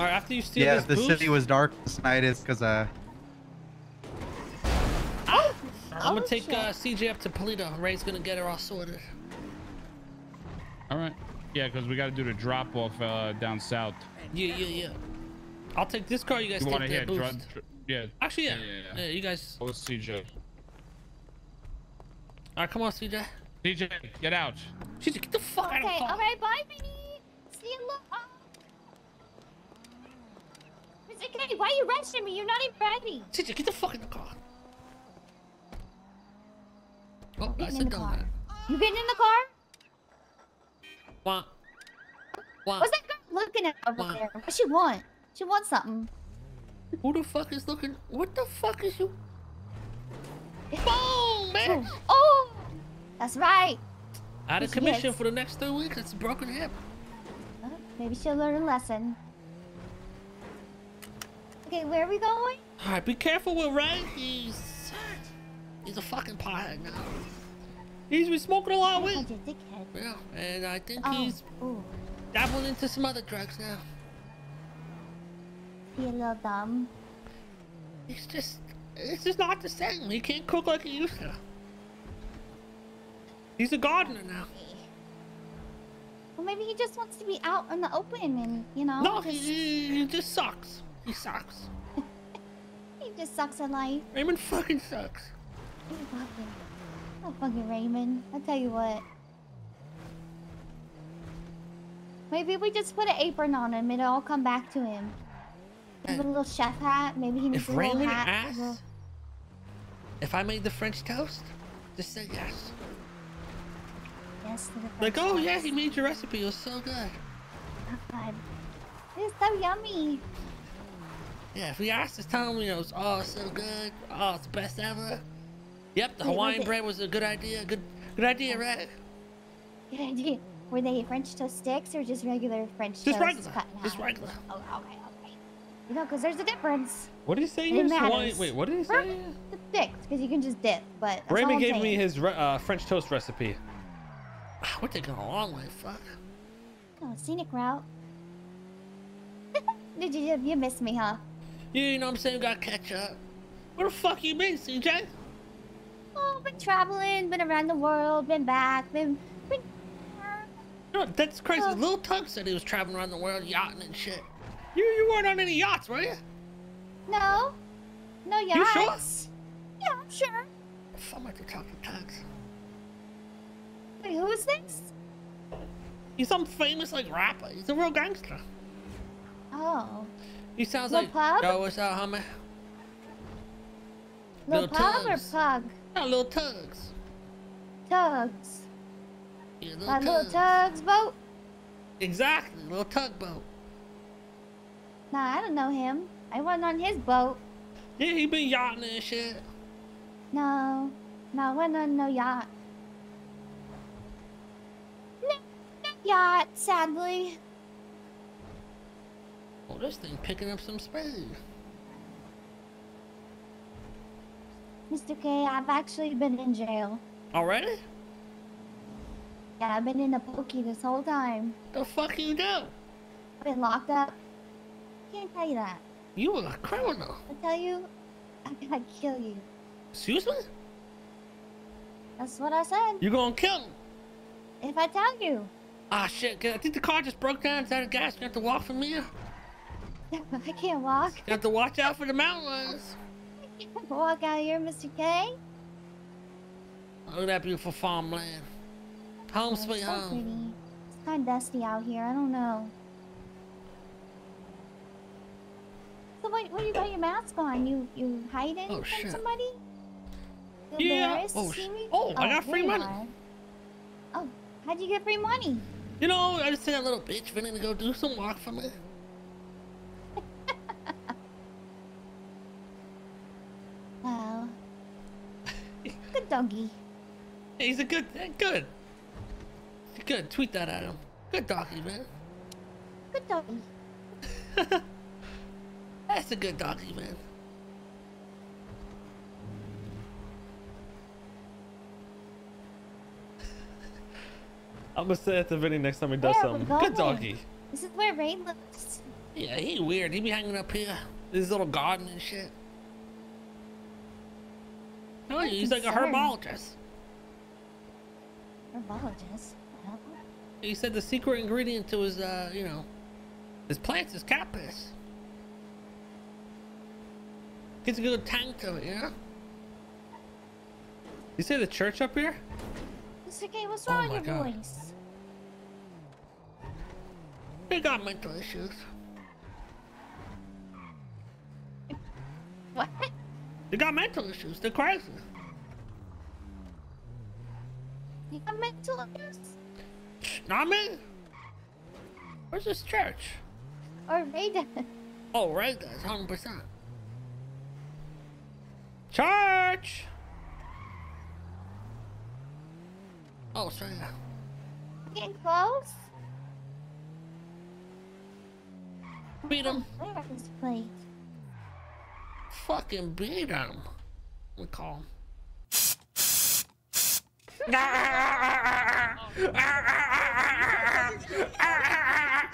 All right, after you steal Yeah, this if the boost, city was dark this night, it's because uh, I'm gonna take shit. uh, CJ up to Paleto. Ray's gonna get her all sorted. All right. Yeah, because we got to do the drop off uh, down south. Yeah, yeah, yeah. I'll take this car. You guys You take want to that boost. Dra- dra- yeah. Actually, yeah. Yeah, Yeah, yeah, yeah. you guys. Oh, it's CJ. All right, come on, CJ. CJ, get out. CJ, get the fuck out of Okay, all right, bye, Minnie. See you later. Oh. Kennedy, why are you rushing me? You're not even ready. CJ, get the fuck in the car. Oh, Getting that's a in the car. You getting in the car? What? Wah. What's that girl looking at over What? there? What she want? She wants something. Who the fuck is looking? What the fuck is you? Boom, oh, man. Oh! oh, that's right. Out of commission for the next three weeks. It's a broken hip. Maybe she'll learn a lesson. Okay, where are we going? All right, be careful with Ray. He's he's a fucking pothead now. He's been smoking a lot of weed. Yeah, and I think Oh, he's ooh, dabbling into some other drugs now. he a little dumb. He's just, it's just not the same. He can't cook like he used to. He's a gardener now. Well, maybe he just wants to be out in the open and, you know, No, just, he, he just sucks. He sucks. he just sucks at life. Raymond fucking sucks. Oh, fucking, oh, fucking Raymond. I'll tell you what. Maybe we just put an apron on him and it'll all come back to him. Give him a little chef hat. Maybe he needs If a little Raymond hat. a little- asks if I made the French toast, just say yes. Yes, to the Like, oh toast. yeah, he made your recipe. It was so good. Oh, God. It's so yummy. Yeah, if he asks, just tell him, you know, it's, oh, it's so good. Oh, it's the best ever. Yep, the Wait, Hawaiian bread was a good idea. Good, good idea, right? Good idea. Were they French toast sticks or just regular French Just toast regular. cut in Just regular. Oh, okay, okay. You know, because there's a difference. What did he say? It He was matters. Hawaiian. Wait, what did he say? The sticks, because you can just dip, but that's Raymond I'm gave me his re- uh, French toast recipe. Ah, We're taking a long way. Fuck. Oh, scenic route. Did you you missed me, huh? You know what I'm saying? We gotta catch up. Where the fuck you been, CJ? Oh, been traveling, been around the world, been back, been been. No, that's crazy. Oh. Lil Tug said he was traveling around the world yachting and shit. You you weren't on any yachts, were you? No, no yachts. You sure? Yeah, I'm sure. I'm about to talk to Tugs. Wait, who is this? He's some famous like rapper. He's a real gangster. Oh, He sounds like Pub? yo, what's up, homie? Lil Lil Pug or Pug? No, Lil Tugs. Tugs. Yeah, Lil That little Tugs. Tugs boat? Exactly, Lil Tugboat. Nah, I don't know him. I wasn't on his boat. Yeah, he been yachting and shit. No, no, I wasn't on no yacht. No, no yacht, sadly. Oh, this thing picking up some speed. Mr. K, I've actually been in jail. Already? Yeah, I've been in a pokey this whole time. The fuck you do? I've been locked up. Can't tell you that. You are a criminal. I tell you, I gotta kill you. Excuse me? That's what I said. You're gonna kill me? If I tell you. Ah shit, I think the car just broke down. It's out of gas. You have to walk from here. I can't walk. You have to watch out for the mountain lions. I can't walk out here, Mr. K. Look at that beautiful farmland. Home Oh, sweet it's so home. pretty. It's kind of dusty out here. I don't know. So what? What you got your mask on? You you hiding Oh, from shit. somebody? You Yeah. Oh, me? oh, I oh, got free money. are. Oh, how'd you get free money? You know, I just sent that little bitch Vinny to go do some work for me. Good doggy. He's a good, good. Good, tweet that at him. Good doggy, man. Good doggy. That's a good doggy, man. I'm gonna say it to Vinny next time he does Where something. Good going? doggy. This is where Ray lives. Yeah, he weird. He be hanging up here. His little garden and shit. Oh, he's like a herbologist. Herbologist. He said the secret ingredient to his, uh, you know, his plants is cat piss. Gets a good tang to it, you know? You say the church up here? Mr. K, what's Oh wrong with your God. voice? They got mental issues. What? They got mental issues. They're crazy. You got mental abuse? Not me. Where's this church? Or does? Oh, that's 100%. Church! Oh, sorry. Getting close? Beat him. Where is this place? fucking beat him. We call him.